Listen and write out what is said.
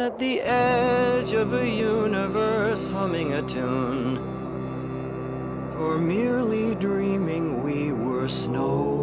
at the edge of a universe humming a tune. For merely dreaming we were snow.